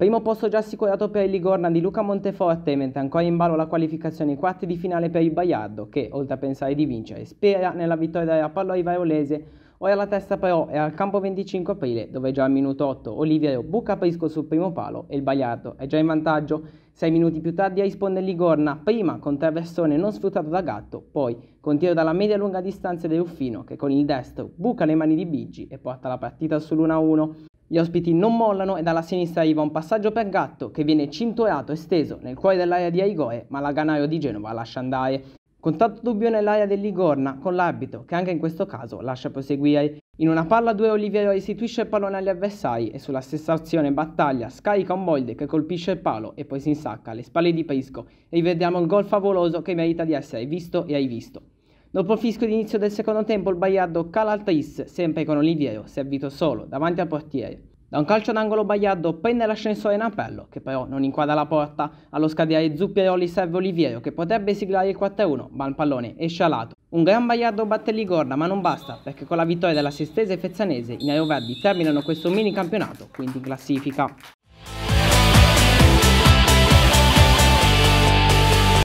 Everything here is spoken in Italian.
Primo posto già assicurato per il Ligorna di Luca Monteforte, mentre ancora in ballo la qualificazione ai quarti di finale per il Baiardo, che, oltre a pensare di vincere, spera nella vittoria della Palloi Vaiolese. Ora la testa però è al campo 25 aprile, dove già al minuto 8 Oliviero buca Prisco sul primo palo e il Baiardo è già in vantaggio. Sei minuti più tardi risponde Ligorna, prima con traversone non sfruttato da Gatto, poi con tiro dalla media lunga distanza di Ruffino, che con il destro buca le mani di Biggi e porta la partita sull'1-1. Gli ospiti non mollano e dalla sinistra arriva un passaggio per Gatto che viene cinturato e steso nel cuore dell'area di Aigoe, ma la Ganario di Genova lascia andare. Contatto dubbio nell'area del Ligorna con l'arbitro che anche in questo caso lascia proseguire. In una palla 2 Oliviero restituisce il pallone agli avversari e sulla stessa azione battaglia scarica un Bolde che colpisce il palo e poi si insacca alle spalle di Prisco e rivediamo il gol favoloso che merita di essere visto e hai visto. Dopo il fischio d'inizio del secondo tempo il Baiardo cala al tris, sempre con Oliviero, servito solo, davanti al portiere. Da un calcio d'angolo Baiardo prende l'ascensore in appello, che però non inquadra la porta. Allo scadere Zuppieroli serve Oliviero, che potrebbe siglare il 4-1, ma il pallone esce a lato. Un gran Baiardo batte Ligorda, ma non basta, perché con la vittoria della Sestese e Fezzanese i neroverdi terminano questo mini campionato, quindi in classifica.